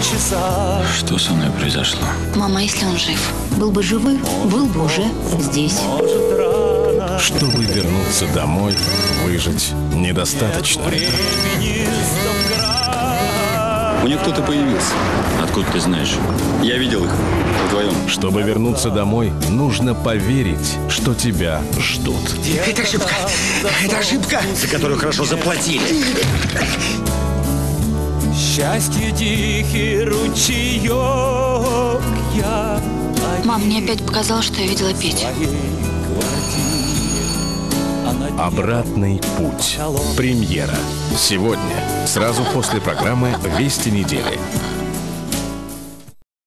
часах. Что со мной произошло? Мама, если он жив? Был бы живой, был бы уже здесь. Может, рано Чтобы вернуться домой, выжить недостаточно. У них кто-то появился. Откуда ты знаешь? Я видел их вдвоем. Чтобы вернуться домой, нужно поверить, что тебя ждут. Это ошибка. Это ошибка. За которую хорошо заплатили. Счастье тихий ручеек я Мам, мне опять показалось, что я видела Петю. ней Обратный путь. Премьера. Сегодня, сразу после программы «Вести недели».